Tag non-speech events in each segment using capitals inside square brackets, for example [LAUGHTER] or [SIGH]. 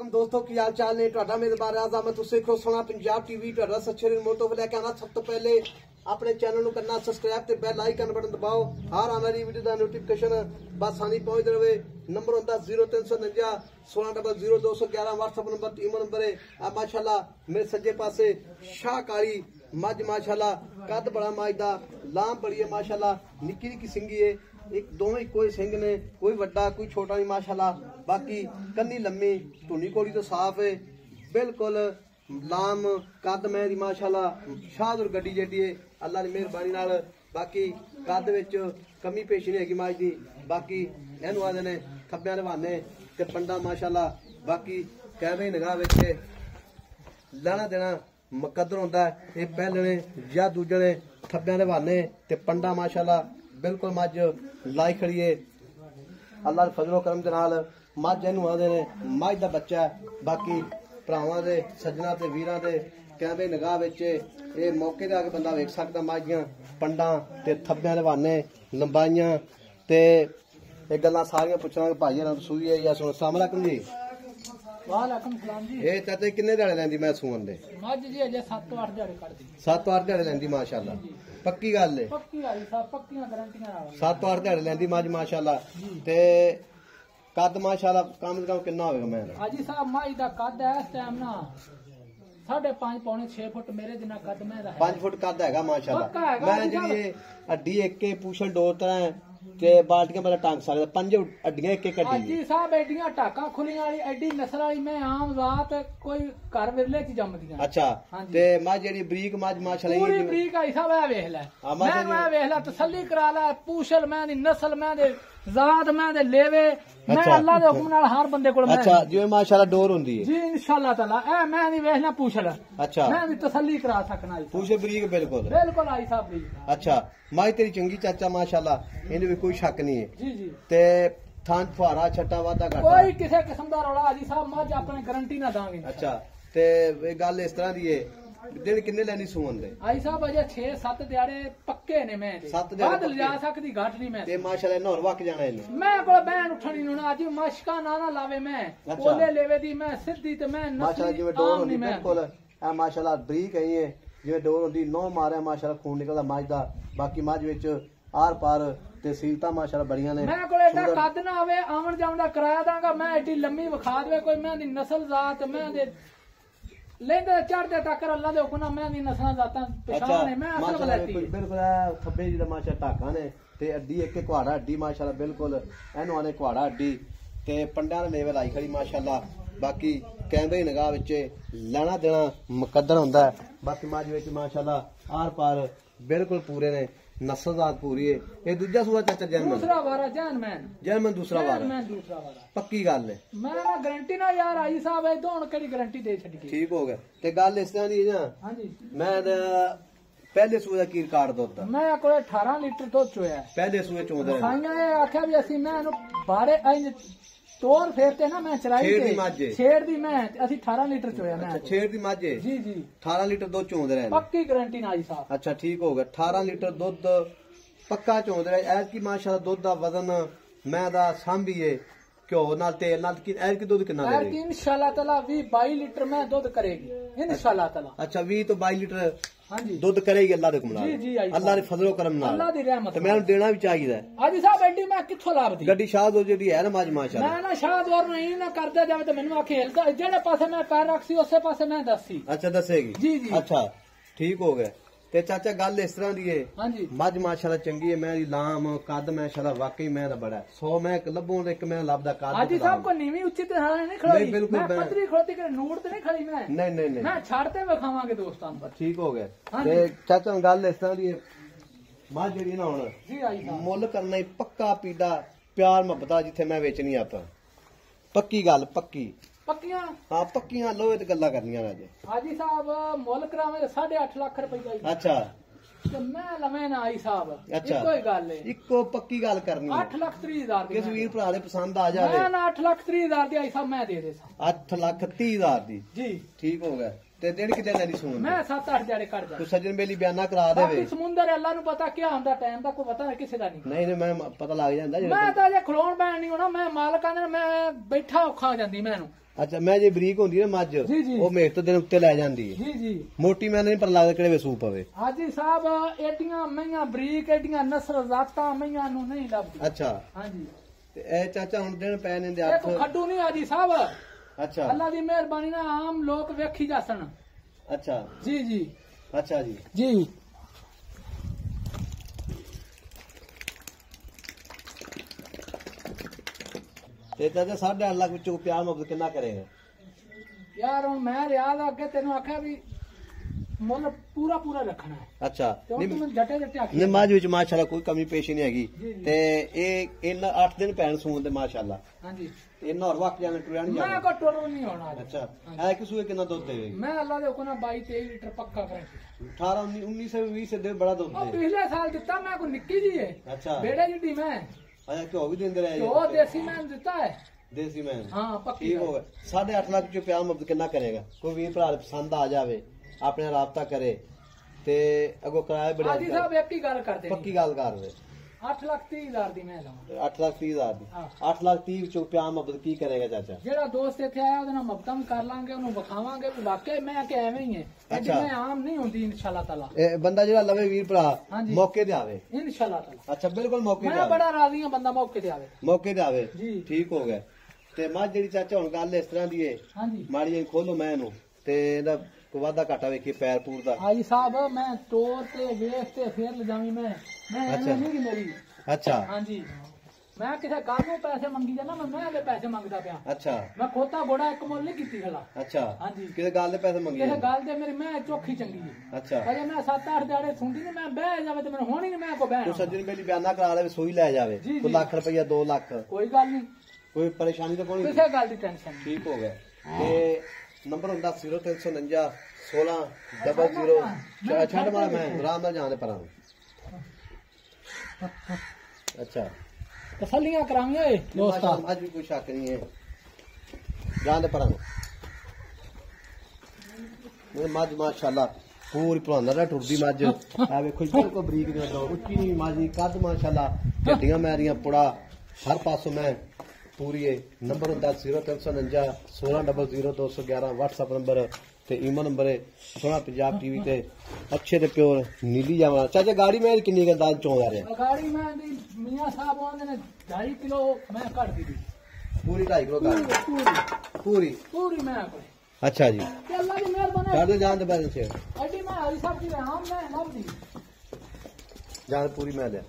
ਅਸਲਾਮ ਦੋਸਤੋ, ਕੀ ਹਾਲ ਚਾਲ ਨੇ? ਤੁਹਾਡਾ ਮੇਜ਼ਬਾਨ ਆਜ਼ਮ ਮੈਂ ਤੁਸੀਂ ਦੇਖੋ ਸੋਨਾ ਪੰਜਾਬ ਟੀਵੀ ਤੁਹਾਡਾ ਸੱਚੇ ਰਿਮੋਟ ਤੋਂ ਲੈ ਕੇ ਆਣਾ ਸਭ ਤੋਂ ਪਹਿਲੇ ਆਪਣੇ ਚੈਨਲ ਨੂੰ ਕਰਨਾ ਸਬਸਕ੍ਰਾਈਬ ਤੇ ਬੈਲ ਆਈਕਨ ਬਟਨ ਦਬਾਓ। ਹਰ ਆਉਣ ਵਾਲੀ ਵੀਡੀਓ ਦਾ ਨੋਟੀਫਿਕੇਸ਼ਨ ਬਸ ਸਾਨੀ ਪਹੁੰਚਦੇ ਰਹੇ। ਨੰਬਰ ਹੁੰਦਾ 0349 160211 WhatsApp ਨੰਬਰ ਈਮੇਲ ਨੰਬਰ ਹੈ। ਆ ਮਾਸ਼ਾਅੱਲਾ, ਮੇਰੇ ਸੱਜੇ ਪਾਸੇ ਸ਼ਾਹਕਾਰੀ ਮੱਝ, ਮਾਸ਼ਾਅੱਲਾ, ਕੱਦ ਬੜਾ ਮੱਝ ਦਾ ਲਾਮ ਬੜੀ ਹੈ, ਮਾਸ਼ਾਅੱਲਾ, ਨਿੱਕੀ ਨਿੱਕੀ ਸਿੰਗੀ ਹੈ। ਇੱਕ ਦੋਵੇਂ ਕੋਈ ਸਿੰਘ ਨੇ, ਕੋਈ ਵੱਡਾ, ਕੋਈ ਛੋਟਾ ਨਹੀਂ ਮਾਸ਼ਾਅੱਲਾ ਬਾਕੀ ਕੰਨੀ ਲੰਮੀ ਧੁਨੀ ਕੋੜੀ ਤੋਂ ਸਾਫ਼ ਹੈ ਬਿਲਕੁਲ ਲਾਮ ਕੱਦ ਮੈਂ ਦੀ ਮਾਸ਼ਾਅੱਲਾ ਸ਼ਾਹਦੁਰ ਗੱਡੀ ਜਿਹੜੀ ਹੈ ਅੱਲਾ ਦੀ ਮਿਹਰਬਾਨੀ ਨਾਲ ਬਾਕੀ ਕੱਦ ਵਿੱਚ ਕਮੀ ਪੇਸ਼ੀ ਨਹੀਂ ਹੈਗੀ ਮਾਜ ਦੀ, ਬਾਕੀ ਇਹਨੂੰ ਆਦੇ ਨੇ ਖੱਬਿਆਂ ਦੇ ਬਹਾਨੇ ਤੇ ਪੰਡਾ ਮਾਸ਼ਾਅੱਲਾ ਬਾਕੀ ਕਹਿਵੇਂ ਨਿਗਾਹ ਵਿੱਚ ਲੈਣਾ ਦੇਣਾ ਮੁਕੱਦਰ ਹੁੰਦਾ ਹੈ। ਇਹ ਪਹਿਲਣੇ ਜਾਂ ਦੂਜਣੇ ਥੱਬਿਆਂ ਦੇ ਬਹਾਨੇ ਤੇ ਪੰਡਾ ਮਾਸ਼ਾਅੱਲਾ ਬਿਲਕੁਲ ਮੱਝ ਲਾਈ ਖੜੀਏ ਅੱਲਾਹ ਦੇ ਫਜ਼ਲੋ ਕਰਮ ਦੇ ਨਾਲ ਮੱਝ ਇਹਨੂੰ ਆਦੇ ਨੇ ਮੱਝ ਦਾ ਬੱਚਾ। ਬਾਕੀ ਭਰਾਵਾਂ ਦੇ ਸੱਜਣਾ ਤੇ ਵੀਰਾਂ ਦੇ ਕਹਿੰਦੇ ਨਿਗਾਹ ਵਿੱਚ ਇਹ ਮੌਕੇ ਤੇ ਆ ਕੇ ਬੰਦਾ ਵੇਖ ਸਕਦਾ ਮੱਝਾਂ ਪੰਡਾਂ ਤੇ ਥੱਬਿਆਂ ਦੇ ਬਹਾਨੇ ਲੰਬਾਈਆਂ ਤੇ ਇਹ ਗੱਲਾਂ ਸਾਰੀਆਂ ਪੁੱਛਾਂਗੇ ਭਾਈ ਨਾਲ ਸੂਈ ਹੈ ਜਾਂ ਸੁਣ। ਅਸਲਾਮ ਜੀ। ਵਾਲੇਕਮ ਸਲਾਮ ਜੀ। ਇਹ ਚਾਚੇ ਕਿੰਨੇ ਦਿਹਾੜੇ ਲੈਂਦੀ ਮੈਂ ਸੂਣ ਦੇ? ਮੱਝ ਜੀ ਅਜੇ 7-8 ਦਿਹਾੜੇ ਕੱਢਦੀ। ਸੱਤ ਅੱਠ ਦਿਹਾੜੇ ਲੈਂਦੀ ਮਾਸ਼ਾਅੱਲਾ। ਪੱਕੀ ਗੱਲ ਏ। ਪੱਕੀ ਆਈ ਸਾਹਿਬ ਪੱਕੀਆਂ ਗਰੰਟੀਆਂ ਨਾਲ। ਸੱਤ ਅੱਠ ਦਿਹਾੜੇ ਲੈਂਦੀ ਮੱਝ ਮਾਸ਼ਾਅੱਲਾ। ਤੇ ਕੱਦ ਮਾਸ਼ਾਅੱਲਾ ਕਮ ਕਮ ਕਿੰਨਾ ਹੋਵੇਗਾ ਮੈਂ ਹਾਜੀ ਸਾਹਿਬ ਮੱਝ ਦਾ ਕੱਦ ਹੈ ਇਸ ਟਾਈਮ ਨਾ 5.5 ਪੌਣੇ 6 ਫੁੱਟ ਮੇਰੇ ਜਿੰਨਾ ਕੱਦ ਮੈਂ ਦਾ ਹੈ। 5 ਫੁੱਟ ਕੱਦ ਹੈਗਾ ਮਾਸ਼ਾਅੱਲਾ। ਪੱਕਾ ਹੈਗਾ ਮੈਂ ਜਿਹੜੀ ਇਹ ਅੱਡੀ ਇੱਕੇ ਪੂਛਲ ਦੋ ਤਰ੍ਹਾਂ ਤੇ ਬਾਲਟੀਆਂ ਮੇਰਾ ਟੰਗ ਸਕਦਾ ਪੰਜ ਅੱਡੀਆਂ ਇੱਕ ਇੱਕ ਅੱਡੀ ਹਾਜੀ ਸਾਹਿਬ ਐਡੀਆਂ ਟਾਕਾਂ ਖੁੱਲੀਆਂ ਵਾਲੀ ਐਡੀ ਨਸਲ ਵਾਲੀ ਮੈਂ ਆਮ ਜ਼ਾਤ ਕੋਈ ਘਰ ਵਿਰਲੇ ਚ ਜੰਮਦੀਆਂ। ਅੱਛਾ। ਤੇ ਮੱਝ ਜਿਹੜੀ ਬਰੀਕ ਮੱਝ ਮਾਸ਼ਾਅੱਲਾ ਪੂਰੀ ਬਰੀਕ ਆਈ ਸਾਹਿਬ ਇਹ ਵੇਖ ਲੈ। ਮੈਂ। ਮੈਂ ਵੇਖ ਲੈ ਤਸੱਲੀ ਕਰਾ ਲੈ ਪੂਛਲ ਮੈਂ ਦੀ ਨਸਲ ਮੈਂ ਦੇ ਜ਼ਾਤ ਮੈਂ ਦੇ ਲੇਵੇ ਮੈਂ। ਅੱਲਾ ਦੇ ਹੁਕਮ ਨਾਲ ਹਰ ਬੰਦੇ ਕੋਲ ਮੈਂ ਅੱਛਾ ਜਿਵੇਂ ਮਾਸ਼ਾਅੱਲਾ ਡੋਰ ਹੁੰਦੀ ਹੈ। ਜੀ ਇਨਸ਼ਾਅੱਲਾ ਤਾਲਾ ਇਹ ਮੈਂ ਨਹੀਂ ਵੇਖਣਾ ਪੂਛਲ। ਅੱਛਾ। ਮੈਂ ਵੀ ਤਸੱਲੀ ਕਰਾ ਸਕਣਾ ਪੂਛੇ ਬਰੀਕ ਬਿਲਕੁਲ। ਬਿਲਕੁਲ ਆਈ ਸਾਹਿਬ ਜੀ ਅੱਛਾ ਮੱਝ ਤੇਰੀ ਚੰਗੀ ਚਾਚਾ ਮਾਸ਼ਾਅੱਲਾ ਇਹਦੇ ਵਿੱਚ ਕੋਈ ਸ਼ੱਕ ਨਹੀਂ ਹੈ। ਜੀ ਜੀ। ਤੇ ਥਾਂ ਫੁਹਾਰਾ ਛੱਟਾ ਵਾਧਾ ਘਾਟਾ ਕੋਈ ਕਿਸੇ ਕਿਸਮ ਦਾ ਰੌਲਾ ਹਾਜੀ ਸਾਹਿਬ ਮੱਝ ਆਪਣੇ ਗਾਰੰਟੀ ਨਾ ਦਾਂਗੇ। ਅੱਛਾ ਤੇ ਇਹ ਗੱਲ ਇਸ ਤਰ੍ਹਾਂ ਦੀ ਏ ਦਿਨ ਕਿੰਨੇ ਲੈਣੀ ਸੂਣ ਦੇ ਆਈ ਸਾਹਿਬ ਅਜੇ 6-7 ਦਿਹਾੜੇ ਪੱਕੇ ਨੇ ਮੈਂ ਦੇ ਸੱਤ ਦਿਹਾੜੇ ਬਾਅਦ ਲਿਜਾ ਪੱਕੇ। ਸਕਦੀ ਘੱਟ ਨਹੀਂ ਮੈਂ। ਤੇ ਮਾਸ਼ਾਅੱਲਾ ਇਹਨਾਂ ਹੋਰ ਵਕ ਜਾਣਾ ਇਹਨੇ। ਮੈਂ ਕੋਲ ਬੈਨ ਉੱਠਣੀ ਨੂੰ ਨਾ ਅੱਜ ਮਸ਼ਕਾ ਨਾ ਨਾ ਲਾਵੇ ਮੈਂ। ਕੋਲੇ ਲੈਵੇ ਦੀ ਮੈਂ ਸਿੱਧੀ ਤੇ ਮੈਂ ਮਾਸ਼ਾਅੱਲਾ ਜਿਵੇਂ ਡੋਰ ਹੁੰਦੀ ਬਿਲਕੁਲ। ਇਹ ਮਾਸ਼ਾਅੱਲਾ ਬਰੀਕ ਹੈ ਜਿਵੇਂ ਡੋਰ ਹੁੰਦੀ ਨੌ ਮਾਰਿਆ ਮਾਸ਼ਾਅੱਲਾ ਖੂਨ ਨਿਕਲਦਾ ਮੱਝ ਦਾ। ਬਾਕੀ ਮੱਝ ਵਿੱਚ ਆਰ ਪਾਰ ਤੇ ਸੀਲਤਾ ਮਾਸ਼ਾਅੱਲਾ ਬੜੀਆਂ ਨੇ ਮੈਂ ਕੋਲ ਸੁੰਦਰ। ਕੱਦ ਨਾ ਆਵੇ ਆਵਣ ਜਾਵਣ ਦਾ ਕਿਰਾਇਆ ਦਾਂਗਾ ਮੈਂ ਐਡੀ ਲੰਮੀ ਵਿਖਾ ਦੇਵੇ ਕੋਈ ਮੈਂ ਦੀ ਨਸਲ ਜ਼ਾਤ ਮੈਂ ਦੇ ਲੈਂਦੇ ਚੜਦੇ ਤੱਕ ਅੱਲਾ ਦੇ ਹੁਕਮ ਮੈਂ ਦੀ ਨਸਲਾਂ ਜ਼ਾਤਾਂ ਪਛਾਣ ਨੇ ਮੈਂ ਅਸਲ ਬਲੈਤੀ ਬਿਲਕੁਲ ਖੱਬੇ ਜੀ ਦਾ ਮਾਸ਼ਾ ਢਾਕਾਂ ਨੇ ਤੇ ਅੱਡੀ ਇੱਕ ਕੁਹਾੜਾ ਅੱਡੀ ਮਾਸ਼ਾਅੱਲਾ ਬਿਲਕੁਲ ਇਹਨੂੰ ਆਨੇ ਕੁਹਾੜਾ ਅੱਡੀ ਤੇ ਪੰਡਿਆਂ ਨੇ ਲੇਵਲ ਆਈ ਖੜੀ ਮਾਸ਼ਾਅੱਲਾ ਬਾਕੀ ਕੈਮਰੇ ਨਿਗਾਹ ਵਿੱਚ ਲੈਣਾ ਦੇਣਾ ਮੁਕੱਦਰ ਹੁੰਦਾ। ਬਾਕੀ ਮਾਝ ਵਿੱਚ ਮਾਸ਼ਾਅੱਲਾ ਆਰ ਪਾਰ ਬਿਲਕੁਲ ਪੂਰੇ ਨੇ ਨਸਲਦਾਰ ਪੂਰੀ ਹੈ ਇਹ ਦੂਜਾ ਸੂਆ ਚਾਚਾ ਜਨਮ ਦੂਸਰਾ ਵਾਰਾ ਜਾਨ ਮੈਂ ਜਨਮ ਦੂਸਰਾ ਵਾਰ। ਮੈਂ ਦੂਸਰਾ ਵਾਰਾ। ਪੱਕੀ ਗੱਲ ਹੈ ਮੈਂ ਨਾ ਗਾਰੰਟੀ ਨਾ ਯਾਰ ਆਈ ਸਾਹਿਬ ਇਹ ਹੁਣ ਕਿਹੜੀ ਗਾਰੰਟੀ ਦੇ ਛੱਡੀ ਠੀਕ ਹੋ ਗਿਆ। ਤੇ ਗੱਲ ਇਸ ਤਰ੍ਹਾਂ ਦੀ ਹੈ ਨਾ ਹਾਂਜੀ। ਮੈਂ ਪਹਿਲੇ ਸੂਏ ਦਾ ਕੀ ਰਿਕਾਰਡ ਦਿੱਤਾ ਮੈਂ ਕੋਲੇ 18 ਲੀਟਰ ਦੁੱਧ ਚੋਇਆ। ਪਹਿਲੇ ਸੂਏ ਚੋਂਦੇ ਸਾਈਆਂ ਇਹ ਆਖਿਆ ਵੀ ਅਸੀਂ ਮੈਂ ਇਹਨੂੰ ਬਾਰੇ ਇੰਜ ਤੋਰ ਫੇਰਤੇ ਨਾ ਮੈਂ ਚਰਾਈ ਛੇੜ ਦੀ ਤੇ। ਮੱਝ। ਛੇੜ ਦੀ ਮੈਂ ਤੇ ਅਸੀਂ 18 ਲੀਟਰ ਚੋਇਆ ਮੈਂ। ਅੱਛਾ ਦੀ ਮੱਝ? ਜੀ ਜੀ। 18 ਲੀਟਰ ਦੁੱਧ ਚੋਂਦੇ ਰਹੇ ਨੇ। ਪੱਕੀ ਗਾਰੰਟੀ ਨਾਲ ਆਈ ਸਾਹਿਬ ਅੱਛਾ ਠੀਕ ਹੋ ਗਿਆ। 18 ਲੀਟਰ ਦੁੱਧ ਪੱਕਾ ਚੋਂਦੇ ਰਹੇ। ਐਸ ਕੀ ਮਾਸ਼ਾਅੱਲਾ ਦੁੱਧ ਦਾ ਵਜ਼ਨ ਮੈਂ ਦਾ ਸਾਂਭੀਏ ਘਿਓ ਨਾਲ ਤੇਲ ਨਾਲ। ਕਿ ਐਰ ਕੀ ਦੁੱਧ ਕਿੰਨਾ ਐਰ ਦੇ ਕਿ ਇਨਸ਼ਾਅੱਲਾ ਤਾਲਾ 20 22 ਲੀਟਰ ਮੈਂ ਦੁੱਧ ਕਰੇਗੀ। ਇਨਸ਼ਾਅੱਲਾ ਤਾਲਾ। ਅੱਛਾ 20 ਤੋਂ 22 ਲੀਟਰ ਦੁੱਧ ਕਰੇਗੀ ਅੱਲਾ ਦੇ ਹੁਕਮ ਨਾਲ। ਜੀ, ਜੀ, ਆਈ ਅੱਲਾ ਦੇ ਫਜ਼ਲੋ ਕਰਮ ਨਾਲ। ਅੱਲਾ ਦੀ ਰਹਿਮਤ ਤੇ ਮੈਨੂੰ ਦੇਣਾ ਵੀ ਚਾਹੀਦਾ ਹੈ। ਆਜੀ ਸਾਹਿਬ ਐਡੀ ਮੈਂ ਕਿੱਥੋਂ ਲਾਭਦੀ? ਗੱਡੀ ਸ਼ਾਦ ਹੋ ਜਿਹੜੀ ਹੈ ਨਾ ਮਾਜ ਮਾਸ਼ਾਅੱਲਾ। ਮੈਂ ਨਾ ਸ਼ਾਹਦਵਾਰ ਨਹੀਂ ਨਾ ਕਰਦਾ ਜਾਵੇ ਤੇ ਮੈਨੂੰ ਆਖੇ ਹਿਲਦਾ ਜਿਹੜੇ ਪਾਸੇ ਮੈਂ ਪੈਰ ਰੱਖਸੀ ਉਸੇ ਪਾਸੇ ਮੈਂ ਦੱਸੀ। ਅੱਛਾ ਦੱਸੇਗੀ? ਜੀ, ਜੀ। ਅੱਛਾ ਠੀਕ ਹੋ ਗਿਆ। ਤੇ ਚਾਚਾ ਗੱਲ ਇਸ ਤਰ੍ਹਾਂ ਦੀ ਏ। ਹਾਂਜੀ। ਮੱਝ ਮਾਸ਼ਾਅੱਲਾ ਚੰਗੀ ਹੈ ਮੈਂ ਦੀ ਲਾਮ ਕੱਦ ਮਾਸ਼ਾਅੱਲਾ ਵਾਕਈ ਮੈਂ ਦਾ ਬੜਾ 100 ਮੈਂ ਇੱਕ ਲੱਭੂ ਤੇ ਇੱਕ ਮੈਂ ਲੱਭਦਾ ਕੱਦ ਖੁਦਾ ਸਾਹਿਬ ਕੋ ਨੀਵੀਂ ਉੱਚੀ ਤੇ ਹਾਂ ਨਹੀਂ ਖੜੋਈ ਮੈਂ ਪਤਰੀ ਖੜੋਤੀ ਕਿ ਨੂੜ ਤੇ ਨਹੀਂ ਖੜੀ ਮੈਂ। ਨਹੀਂ ਨਹੀਂ ਨਹੀਂ। ਮੈਂ ਛੱਡ ਤੇ ਵਿਖਾਵਾਂਗੇ ਦੋਸਤਾਂ ਨੂੰ ਠੀਕ ਹੋ ਗਿਆ। ਹਾਂਜੀ। ਤੇ ਚਾਚਾ ਗੱਲ ਇਸ ਤਰ੍ਹਾਂ ਦੀ ਹੈ ਮੱਝ ਜਿਹੜੀ ਨਾ ਹੁਣ ਜੀ ਆਈ ਸਾਹਿਬ ਮੁੱਲ ਕਰਨਾ ਹੀ ਪੱਕਾ ਪੀਦਾ ਪਿਆਰ ਮੁਹੱਬਤਾਂ ਜਿੱਥੇ ਮੈਂ ਵੇਚਣੀ ਆਪਾਂ। ਪੱਕੀ ਗੱਲ ਪੱਕੀ। ਪੱਕੀਆਂ? ਹਾਂ ਪੱਕੀਆਂ ਲੋਹੇ ਤੇ ਗੱਲਾਂ ਕਰਨੀਆਂ ਨੇ ਅੱਜ। ਹਾਜੀ ਸਾਹਿਬ ਮੁੱਲ ਕਰਾਵੇਂ 8.5 ਲੱਖ ਰੁਪਈਆ ਜੀ। ਅੱਛਾ। ਤੇ ਮੈਂ ਲਵੇਂ ਨਾ ਆਈ ਸਾਹਿਬ। ਇੱਕੋ ਹੀ ਗੱਲ ਏ। ਇੱਕੋ ਪੱਕੀ ਗੱਲ ਕਰਨੀ 8 ਲੱਖ 30 ਹਜ਼ਾਰ ਦੀ ਕਿਸ ਵੀਰ ਭਰਾ ਦੇ ਪਸੰਦ ਆ ਜਾਵੇ? ਮੈਂ ਨਾ 8 ਲੱਖ 30 ਹਜ਼ਾਰ ਦੀ ਆਈ ਸਾਹਿਬ ਮੈਂ ਦੇ ਦੇ ਸਾਂ। 8 ਲੱਖ 30 ਹਜ਼ਾਰ ਦੀ। ਜੀ। ਠੀਕ ਹੋ ਗਿਆ। ਤੇ ਦਿਨ ਕਿਤੇ ਨਹੀਂ ਸੂਣ ਮੈਂ 7-8 ਦਿਹਾੜੇ ਕੱਢ ਜਾ ਤੂੰ ਸੱਜਣ ਬੇਲੀ ਬਿਆਨਾ ਕਰਾ ਬਾਕੀ ਦੇਵੇ ਸਮੁੰਦਰ ਹੈ, ਅੱਲਾ ਨੂੰ ਪਤਾ ਕੀ ਹੁੰਦਾ ਟਾਈਮ ਦਾ ਕੋਈ ਪਤਾ ਕਿਸੇ ਦਾ ਨਹੀਂ। ਨਹੀਂ ਨਹੀਂ ਮੈਂ ਪਤਾ ਲੱਗ ਜਾਂਦਾ ਮੈਂ ਤਾਂ ਜੇ ਖਲੋਣ ਬੈਣ ਨਹੀਂ ਹੋਣਾ ਮੈਂ ਮਾਲਕਾਂ ਦੇ ਨਾਲ ਮੈਂ ਬੈਠਾ ਔਖਾ ਜਾਂਦੀ ਮੈਨੂੰ ਅੱਛਾ ਮੈਂ ਜੇ ਬਰੀਕ ਹੁੰਦੀ ਨਾ ਮੱਝ। ਉਹ ਮੇਖ ਤੋਂ ਦਿਨ ਉੱਤੇ ਲੈ ਜਾਂਦੀ ਹੈ। ਜੀ ਜੀ। ਮੋਟੀ ਮੈਨੂੰ ਨਹੀਂ ਪਤਾ ਲੱਗਦਾ ਕਿਹੜੇ ਵੇ ਸੂਪ ਪਵੇ। ਹਾਜੀ ਸਾਹਿਬ ਏਡੀਆਂ ਮਈਆਂ ਬਰੀਕ ਏਡੀਆਂ ਨਸਲ ਜ਼ਾਤਾਂ ਮਈਆਂ ਨੂੰ ਨਹੀਂ ਲੱਭਦੀ। ਅੱਛਾ। ਹਾਂਜੀ। ਤੇ ਇਹ ਚਾਚਾ ਹੁਣ ਦਿਨ ਪੈ ਨੇ ਦੇ ਕੋ ਖੱਡੂ ਨਹੀਂ ਹਾਜੀ ਸਾਹਿਬ। ਅੱਛਾ। ਅੱਲਾ ਦੀ ਮਿਹਰਬਾਨੀ ਨਾਲ ਆਮ ਲੋਕ ਵੇਖੀ ਜਾਸਣ। ਅੱਛਾ। ਜੀ ਜੀ। ਅੱਛਾ ਜੀ। ਜੀ। ਤੇ ਚਾਚਾ 8.5 ਲੱਖ ਵਿੱਚੋਂ ਪਿਆਰ ਮੁਹੱਬਤ ਕਿੰਨਾ ਕਰੇਗਾ ਯਾਰ ਹੁਣ ਮੈਂ ਰਿਆਦ ਅੱਗੇ ਤੈਨੂੰ ਆਖਿਆ ਵੀ ਮੁੱਲ ਪੂਰਾ ਪੂਰਾ ਰੱਖਣਾ ਹੈ। ਅੱਛਾ ਤੇ ਹੁਣ ਨਹੀਂ ਤੂੰ ਮੈਨੂੰ ਜੱਟੇ ਜੱਟੇ ਆਖੀ ਨੇ ਮਾਝ ਵਿੱਚ ਮਾਸ਼ਾਅੱਲਾ ਕੋਈ ਕਮੀ ਪੇਸ਼ੀ ਨਹੀਂ ਹੈਗੀ। ਜੀ, ਜੀ। ਤੇ ਇਹ ਇਹਨਾਂ 8 ਦਿਨ ਪੈਣ ਸੂਣ ਦੇ ਮਾਸ਼ਾਅੱਲਾ। ਹਾਂਜੀ। ਇਹਨਾਂ ਹੋਰ ਵਕਤ ਜਾਣੇ ਟੁਰਿਆ ਨਹੀਂ ਮੈਂ ਜਾਣਾ। ਕੋ ਟੋਟਲ ਨਹੀਂ ਹੋਣਾ ਅੱਜ। ਅੱਛਾ ਹੈ ਕਿ ਸੂਏ ਕਿੰਨਾ ਦੁੱਧ ਦੇਵੇਗੀ ਮੈਂ ਅੱਲਾ ਦੇ ਹੁਕਮ ਨਾਲ 22 23 ਲੀਟਰ ਪੱਕਾ ਕਰਾਂ। 18 19 19 ਸੇ 20 ਸੇ ਦੇ ਬੜਾ ਦੁੱਧ ਉਹ ਦੇ। ਪਿਛਲੇ ਸਾਲ ਦਿੱਤਾ ਮੈਂ ਕੋਈ ਨਿੱਕੀ ਜੀ ਹੈ ਅੱਛਾ। ਬੇੜੇ ਜਿੱਡੀ ਮੈਂ। ਅੱਛਾ ਘਿਓ ਵੀ ਦਿੰਦੇ ਰਹੇ। ਜੀ। ਉਹ ਦੇਸੀ ਮੈਂ ਦਿੱਤਾ ਹੈ। ਦੇਸੀ ਮੈਂ। ਹਾਂ ਪੱਕੀ ਠੀਕ ਹੋ ਗਿਆ। 8.5 ਲੱਖ ਚ ਪਿਆਰ ਮੁਹੱਬਤ ਕਿੰਨਾ ਕਰੇਗਾ? ਕੋਈ ਵੀਰ ਭਰਾ ਪਸੰਦ ਆ ਜਾਵੇ। ਆਪਣੇ ਨਾਲ ਰਾਬਤਾ ਕਰੇ ਤੇ ਅਗੋ ਕਿਰਾਇਆ ਬੜਾ ਹਾਜੀ ਸਾਹਿਬ ਇੱਕ ਹੀ ਗੱਲ ਕਰਦੇ ਪੱਕੀ ਗੱਲ ਕਰ ਦੇ। 8 ਲੱਖ 30 ਹਜ਼ਾਰ ਦੀ ਮੈਂ ਲਵਾਂ। 8 ਲੱਖ 30 ਹਜ਼ਾਰ ਦੀ। ਹਾਂ। 8 ਲੱਖ 30 ਵਿੱਚੋਂ ਮੁਹੱਬਤ ਕੀ ਕਰੇਗਾ ਚਾਚਾ? ਜਿਹੜਾ ਦੋਸਤ ਇੱਥੇ ਆਇਆ ਉਹਦੇ ਨਾਲ ਮਬਤਮ ਕਰ ਲਾਂਗੇ ਉਹਨੂੰ ਵਿਖਾਵਾਂਗੇ ਵੀ ਵਾਕਈ ਮੈਂ ਕਿ ਐਵੇਂ ਹੀ ਹੈ। ਅੱਛਾ। ਮੈਂ ਆਮ ਨਹੀਂ ਹੁੰਦੀ ਇਨਸ਼ਾਅੱਲਾ ਤਾਲਾ। ਇਹ ਬੰਦਾ ਜਿਹੜਾ ਲਵੇ ਵੀਰ ਭਰਾ। ਮੌਕੇ ਤੇ ਆਵੇ। ਇਨਸ਼ਾਅੱਲਾ ਤਾਲਾ। ਅੱਛਾ ਬਿਲਕੁਲ ਮੌਕੇ ਤੇ ਮੈਂ ਆਵੇ। ਬੜਾ ਰਾਜ਼ੀ ਹਾਂ ਬੰਦਾ ਮੌਕੇ ਤੇ ਆਵੇ। ਮੌਕੇ ਤੇ ਆਵੇ। ਜੀ। ਠੀਕ ਹੋ ਗਿਆ। ਤੇ ਮੱਝ ਜਿਹੜੀ ਚਾਚਾ ਹੁਣ ਗੱਲ ਇਸ ਤਰ੍ਹਾਂ ਦੀ ਏ ਹਾਂਜੀ। ਮਾੜੀ ਜਿਹੀ ਖੋਲੋ ਮੈਂ ਇਹਨੂੰ। ਤੇ ਇਹਦਾ ਵਾਧਾ ਘਾਟਾ ਵੇਖੀ ਪੈਰ ਪੂਰ ਦਾ। ਹਾਜੀ ਸਾਹਿਬ ਮੈਂ ਤੋਰ ਤੇ ਵੇਖ ਤੇ ਫੇਰ ਲਜਾਵੀ ਮੈਂ। ਮੈਂ ਅੱਛਾ। ਨਹੀਂ ਕਿ ਮੇਰੀ। ਅੱਛਾ। ਹਾਂਜੀ। ਮੈਂ ਕਿਸੇ ਗੱਲ ਨੂੰ ਪੈਸੇ ਮੰਗੀ ਜਾਂਦਾ ਮੈਂ ਮੈਂ ਦੇ ਪੈਸੇ ਮੰਗਦਾ ਪਿਆ। ਅੱਛਾ। ਮੈਂ ਖੋਤਾ ਗੋੜਾ ਇੱਕ ਮੁੱਲ ਨਹੀਂ ਕੀਤੀ ਖਲਾ ਅੱਛਾ। ਹਾਂਜੀ। ਕਿਤੇ ਗੱਲ ਦੇ ਪੈਸੇ ਮੰਗੇ ਕਿਸੇ ਗੱਲ ਤੇ ਮੇਰੀ ਮੈਂ ਚੋਖੀ ਚੰਗੀ ਹੈ ਅੱਛਾ। ਅਜੇ ਮੈਂ 7-8 ਦਿਹਾੜੇ ਸੁਣਦੀ ਨਹੀਂ ਮੈਂ ਬਹਿ ਜਾਵੇ ਤੇ ਮੈਨੂੰ ਹੋਣੀ ਨਹੀਂ ਮੈਂ ਕੋ ਤੂੰ ਬਹਿਣਾ ਸੱਜਣ ਮੇਰੀ ਬਿਆਨਾ ਕਰਾ ਲੈ ਸੋਈ ਲੈ ਜਾਵੇ। ਜੀ। ਲੱਖ ਰੁਪਈਆ 2 ਲੱਖ। ਕੋਈ ਗੱਲ ਨਹੀਂ ਕੋਈ ਪਰੇਸ਼ਾਨੀ ਤਾਂ ਕੋਈ ਨਹੀਂ ਕਿਸੇ ਗੱਲ ਦੀ ਟੈਨਸ਼ਨ ਨਹੀਂ ਠੀਕ ਹੋ ਗਿਆ। ਤੇ ਨੰਬਰ ਹੁੰਦਾ 0349 16 00 ਛੱਡ ਮਾਰਾ। ਮੈਂ ਆਰਾਮ ਨਾਲ ਜਾਣ ਦੇ ਪਰਾਂ। ਅੱਛਾ। ਤਸੱਲੀਆਂ ਕਰਾਂਗੇ ਓਏ ਦੋਸਤਾ। ਅੱਜ ਵੀ ਕੋਈ ਸ਼ੱਕ ਨਹੀਂ ਹੈ। ਜਾਣ ਦੇ ਪਰਾਂ। ਮੇਰੇ ਮੱਝ ਮਾਸ਼ਾਅੱਲਾ ਪੂਰੀ ਭਲਾਨਾ ਦਾ ਟੁਰਦੀ ਮੱਝ। ਆ ਵੇਖੋ ਬਿਲਕੁਲ ਬਰੀਕ ਜਿਹਾ ਦੋ ਉੱਚੀ ਨਹੀਂ ਮੱਝ ਦੀ ਕੱਦ ਮਾਸ਼ਾਅੱਲਾ। [LAUGHS] ਢੱਡੀਆਂ ਮੈਰੀਆਂ ਪੁੜਾ ਹਰ ਪਾਸੋਂ ਮੈਂ ਪੂਰੀ ਹੈ। ਨੰਬਰ ਹੁੰਦਾ 0349 16000211 WhatsApp ਨੰਬਰ ਤੇ ਈਮੇਲ ਨੰਬਰ ਹੈ। ਸੋਹਣਾ ਪੰਜਾਬ ਟੀਵੀ ਤੇ ਅੱਛੇ ਤੇ ਪਿਓਰ ਨੀਲੀ ਜਾਵਾ ਚਾਚਾ ਗਾੜੀ ਮੈਂ ਕਿੰਨੀ ਕੁ ਅੰਦਾਜ਼ ਚੋਂ ਆ ਰਿਹਾ। ਗਾੜੀ ਮੈਂ ਦੀ ਮੀਆਂ ਸਾਹਿਬ ਆਉਂਦੇ ਨੇ 2.5 ਕਿਲੋ ਮੈਂ ਕੱਢ ਦਿੱਤੀ। ਪੂਰੀ 2.5 ਕਿਲੋ ਗਾੜੀ ਪੂਰੀ ਪੂਰੀ। ਪੂਰੀ। ਮੈਂ ਕੋਈ ਅੱਛਾ ਜੀ। ਤੇ ਅੱਲਾ ਦੀ ਮਿਹਰਬਾਨੀ। ਸਾਡੇ ਜਾਣ ਦੇ ਬਾਰੇ ਚ ਐਡੀ ਮੈਂ ਹਰੀ ਸਾਹਿਬ ਦੀ ਆਮ ਮੈਂ ਲੱਭਦੀ। ਜਾਨ ਪੂਰੀ ਮੈਂ ਲਿਆ।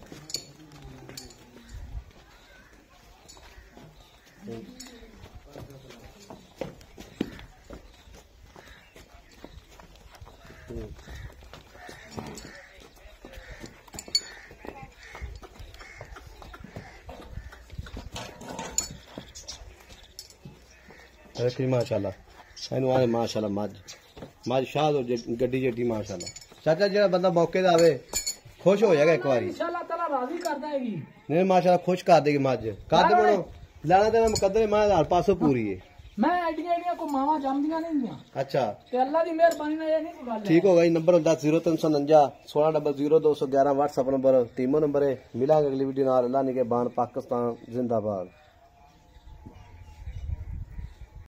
ਰੱਖੀ ਮਾਸ਼ਾਅੱਲਾ। ਇਹਨੂੰ ਆਏ ਮਾਸ਼ਾਅੱਲਾ ਮੱਝ। ਮੱਝ ਸ਼ਾਹ ਹੋ ਜੇ- ਗੱਡੀ ਜੱਡੀ ਮਾਸ਼ਾਅੱਲਾ। ਚਾਚਾ ਜਿਹੜਾ ਬੰਦਾ ਮੌਕੇ ਤੇ ਆਵੇ ਖੁਸ਼ ਹੋ ਜਾਏਗਾ ਇੱਕ ਵਾਰੀ। ਇਨਸ਼ਾਅੱਲਾ ਤਾਲਾ ਰਾਜ਼ੀ ਕਰਦਾ ਹੈਗੀ। ਨਹੀਂ ਮਾਸ਼ਾਅੱਲਾ ਖੁਸ਼ ਕਰ ਦੇਗੀ ਮੱਝ। ਕੱਦ ਬਣੋ ਲੈਣਾ ਦੇਣਾ ਮੁਕੱਦਰ ਮੈਂ ਹਜ਼ਾਰ ਪਾਸੋਂ ਪੂਰੀ ਹੈ ਮੈਂ ਐਡੀਆਂ ਐਡੀਆਂ ਕੋ ਮਾਵਾਂ ਜੰਮਦੀਆਂ ਨਹੀਂ ਹੁੰਦੀਆਂ। ਅੱਛਾ। ਤੇ ਅੱਲਾ ਦੀ ਮਿਹਰਬਾਨੀ ਨਾਲ ਇਹ ਨਹੀਂ ਕੋਈ ਗੱਲ ਠੀਕ ਹੋ। ਜੀ ਨੰਬਰ ਹੁੰਦਾ 0349 16000211 WhatsApp ਨੰਬਰ ਟੀਮੋ ਨੰਬਰ ਹੈ। ਮਿਲਾਂਗੇ ਅਗਲੀ ਵੀਡੀਓ ਨਾਲ। ਅੱਲਾ ਨਿਕੇ ਬਾਨ ਪਾਕਿਸਤਾਨ ਜ਼ਿੰਦਾਬਾਦ।